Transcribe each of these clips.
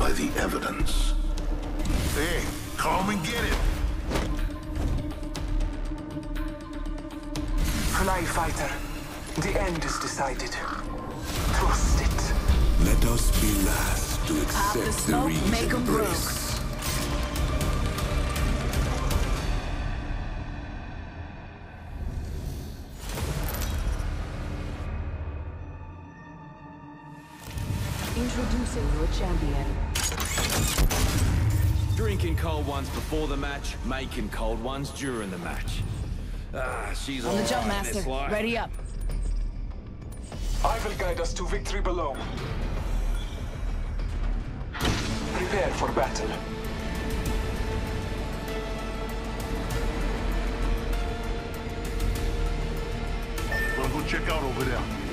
by the evidence. Hey, come and get it. Fly fighter. The end is decided. Trust it. Let us be last to Pop the accept the smoke, reach make 'em embrace. Introducing your champion. Drinking cold ones before the match, making cold ones during the match. Ah, she's On the jump, alright in this master. Ready up. I will guide us to victory below. Prepare for battle. We'll go check out over there.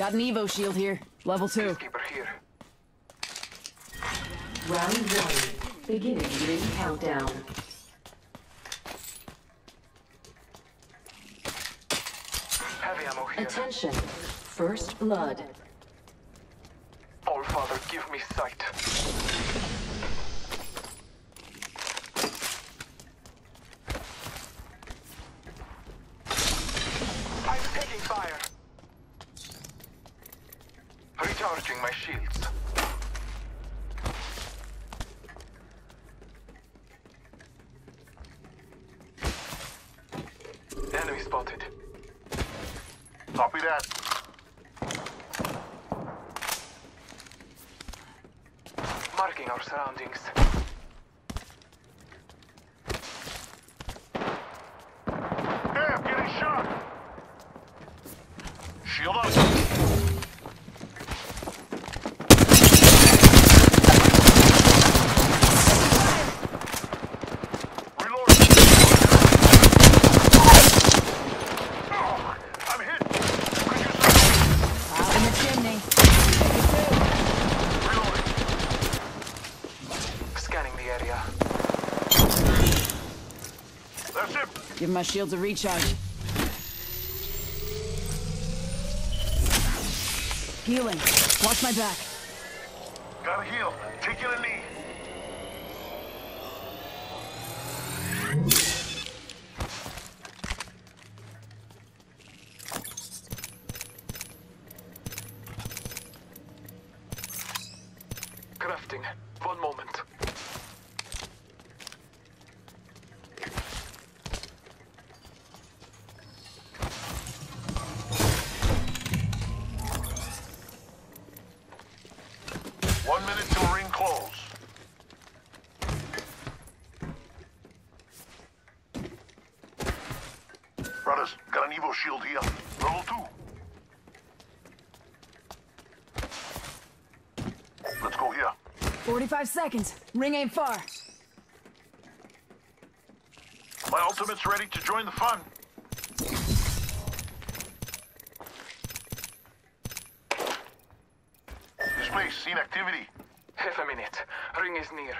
Got an Evo shield here. Level two. Keeper here. Round one. Beginning ring countdown. Heavy ammo here. Attention. First blood. All Father, give me sight. That. Marking our surroundings. I'm getting shot. Shield up. Reload. Oh, I'm hit. Could use some- Out in the chimney. Reloading. Scanning the area. That's it. Give my shields a recharge. Healing. Watch my back. Shield here. Level two. Let's go here. 45 seconds. Ring ain't far. My ultimate's ready to join the fun. This place, seen activity. Half a minute. Ring is near.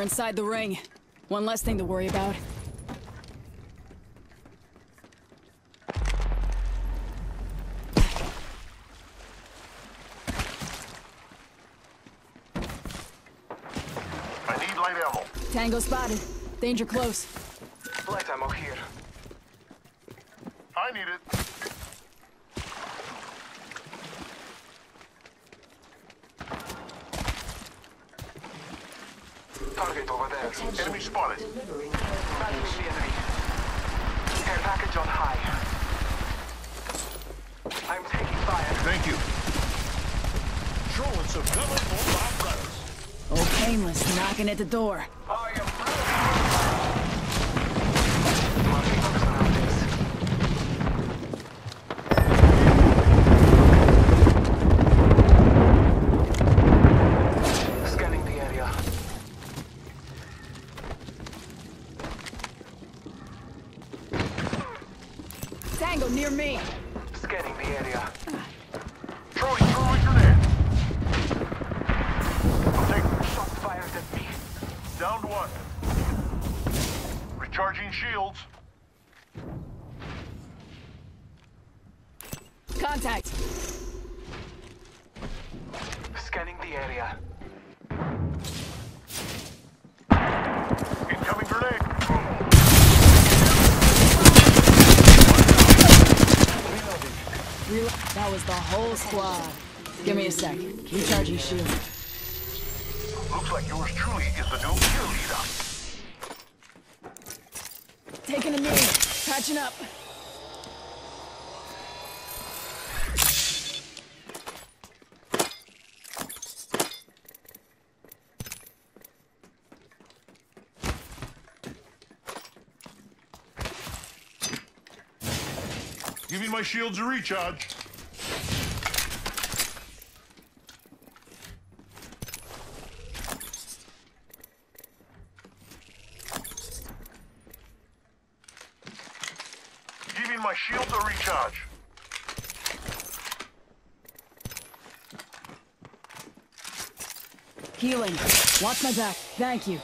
We're inside the ring. One less thing to worry about. I need light ammo. Tango spotted. Danger close. Light ammo here. I need it. Target over there. Attention. Enemy spotted. Delivering Battling the enemy. Care package on high. I'm taking fire. Thank you. Showing some cover for my brothers. Oh, painless knocking at the door. Tango near me. Scanning the area. Throwing throwing grenade. I'm taking Shots fired at me. Downed one. Recharging shields. Contact. That was the whole squad. Give me a sec. Recharging shield. Looks like yours truly is the new kill leader. Taking a knee. Patching up. Give me my shields a recharge. Giving my recharge. Healing. Watch my back. Thank you.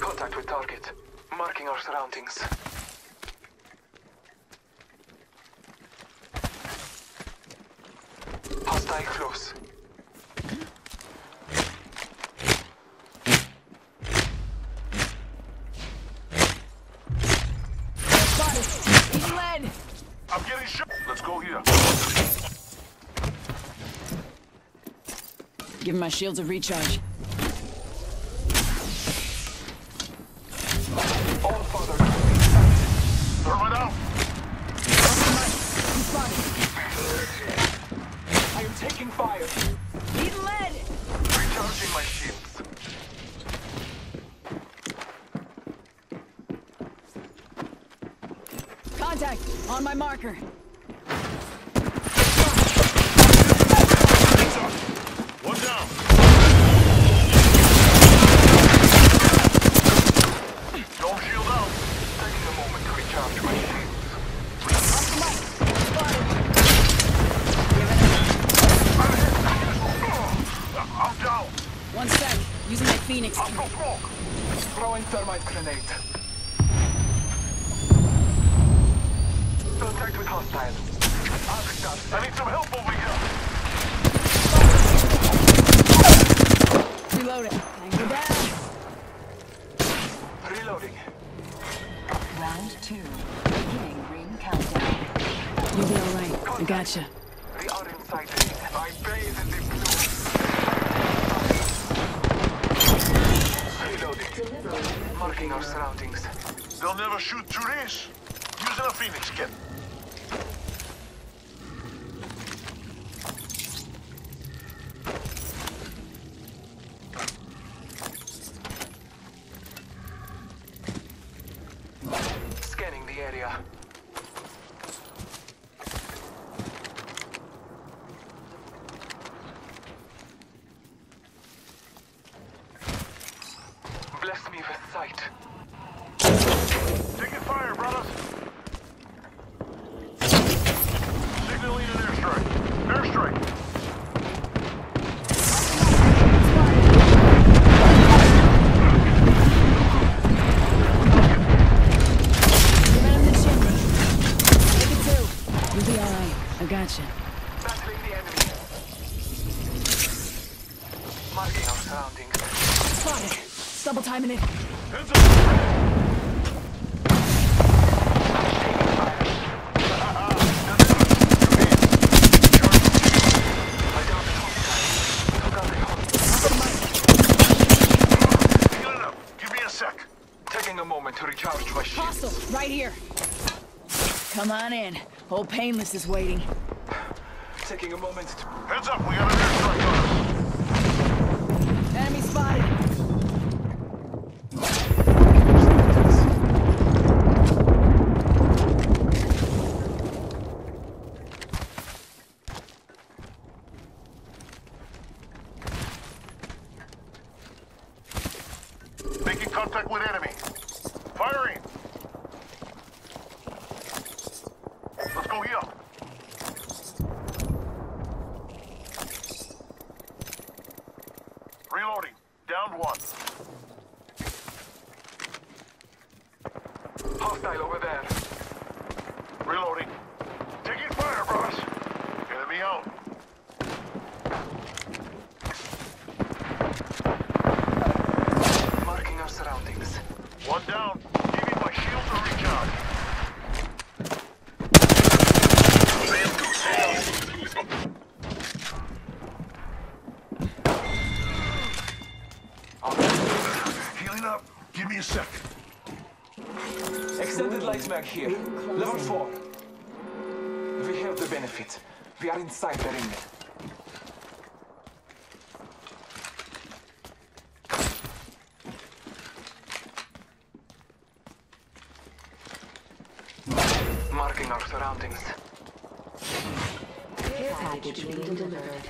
Contact with target. Marking our surroundings. Hostile close. Spotted. Eating lead. I'm getting shot. Let's go here. Give my shields a recharge. On You'll be alright. I gotcha. They are inside me. I bathe in the blue. Reloading. Marking our surroundings. They'll never shoot through this. Using a phoenix kit. Scanning the area. Bless me with sight. Taking fire, right here. Come on in. Old Painless is waiting. Taking a moment to Heads up, we got an airstrike on us. Enemy spotted. Making contact with enemy. Firing. Let's go here. Reloading. Down one. hostile over there. Reloading. Taking fire, bros. Enemy out. Marking our surroundings. One down. Giving my shield to recharge. Healing up. Give me a sec. Extended light mag here. Level 4. We have the benefit. We are inside the ring. Marking our surroundings. Care package being delivered.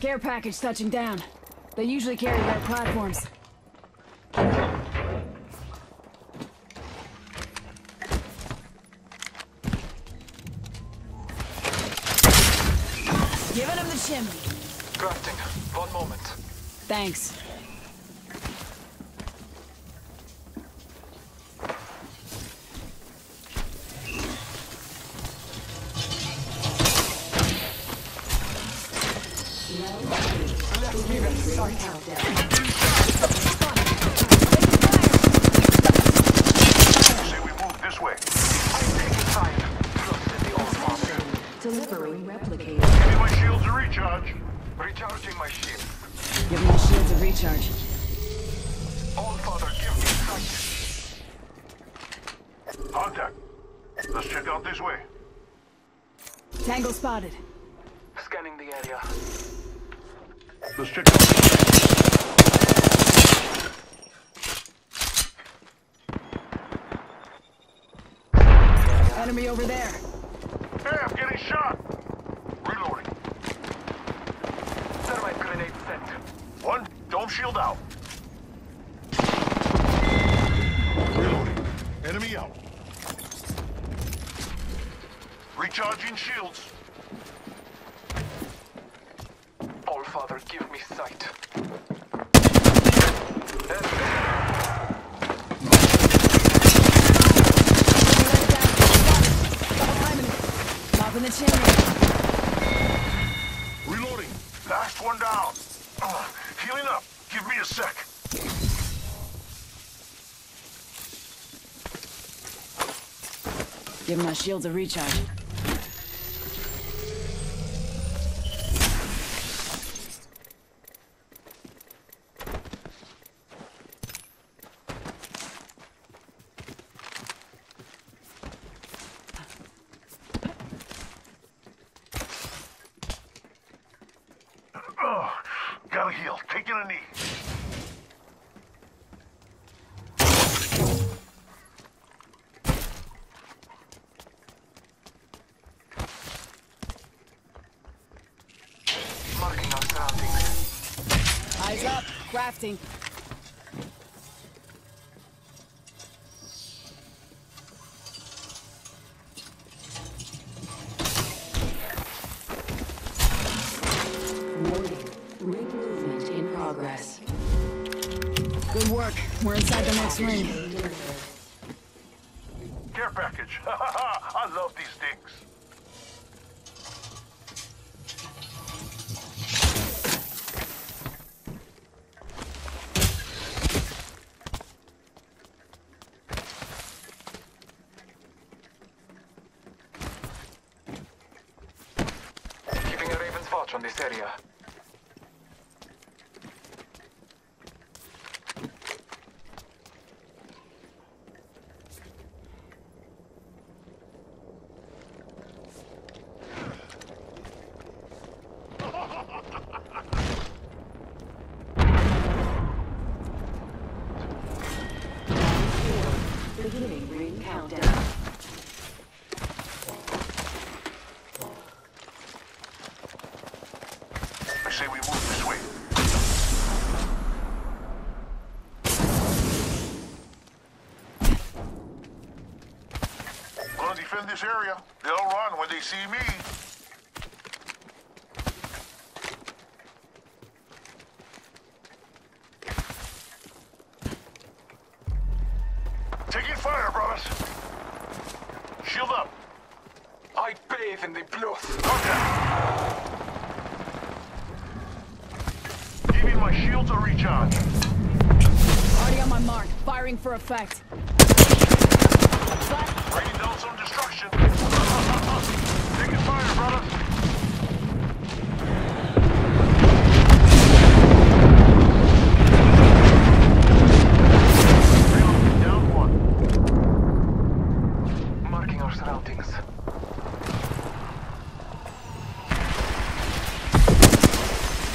Care package touching down. They usually carry red platforms. Giving him the chimney. Crafting. One moment. Thanks. Recharging my shield. Giving the shields a recharge. All Father, give me sight. Contact. Let's check out this way. Tango spotted. Scanning the area. Let's check out. Enemy over there. Hey, I'm getting shot. Shield out. Reloading. Enemy out. Recharging shields. All Father, give me sight. Double timing it. Lock in the chimney. Reloading. Last one down. Uh, healing up. Give me a sec. Giving my shields a recharge. Uh, gotta heal. Taking a knee. Marking our surroundings. Eyes up. Crafting. Good work. We're inside the next ring. Care package. I love these things. on this area. Beginning ring countdown. I say we move this way. Gonna this area. They'll run when they see me. Taking fire, brothers. Shield up. I bathe in the blood. Contact. Giving my shields a recharge. Already on my mark. Firing for effect. Down some destruction. Taking fire, brothers. Reloading, down one. Marking our surroundings.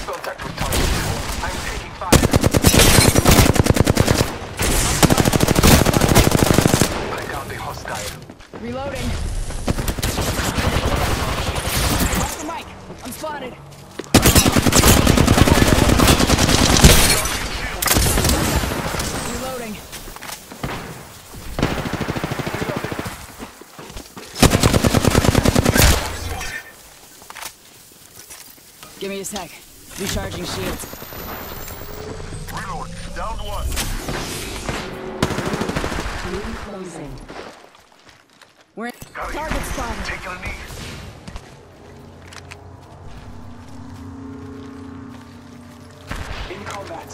Contact with target. I'm taking fire. I found a hostile. Reloading. Watch the mic. I'm spotted. Reloading. Give me a sec. Recharging shields. Reload, down one. Ring closing. We're in Got target spotted. Taking a knee. In combat.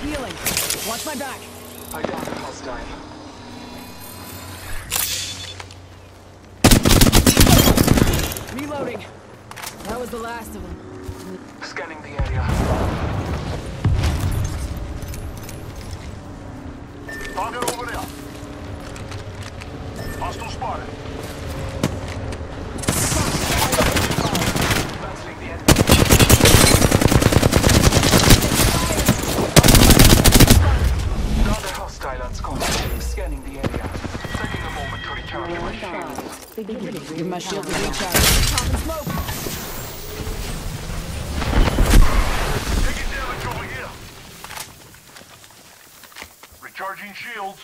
Healing. Watch my back. I downed a hostile. Reloading. That was the last of them. Scanning the area. Target over there. Hostile spotted. Battling the enemy. Another hostile on scope. Scanning the area. Taking a moment to recharge my shield. Beginning Give my shield a countdown. recharge. Popping smoke. Taking damage over here. Recharging shields.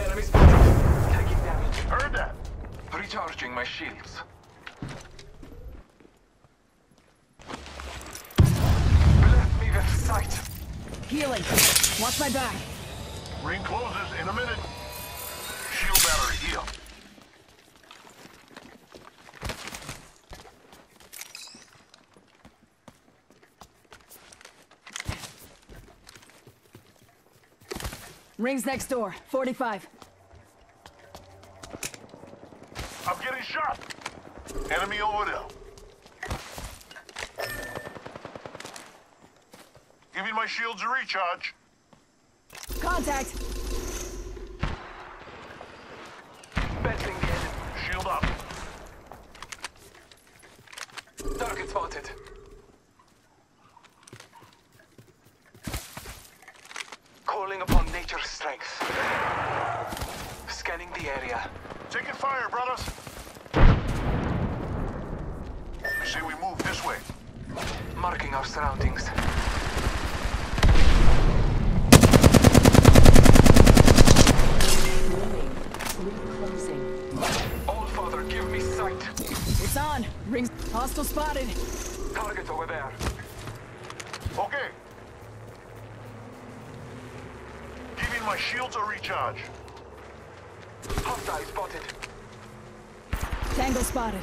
Enemy spotted. Taking damage. Heard that. Recharging my shields. Left me with sight. Healing. Watch my back. Ring closes in a minute. Shield battery here. Rings next door. 45. Shot. Enemy over there. Giving my shields a recharge. Contact. Battling the enemy. Shield up. Target spotted. Calling upon nature's strength. Scanning the area. Taking fire, brothers. I say we move this way. Marking our surroundings. Warning. Ring closing. All Father, give me sight. It's on. Rings. Hostile spotted. Target over there. Okay. Giving my shields a recharge. Hostile spotted. Tango spotted.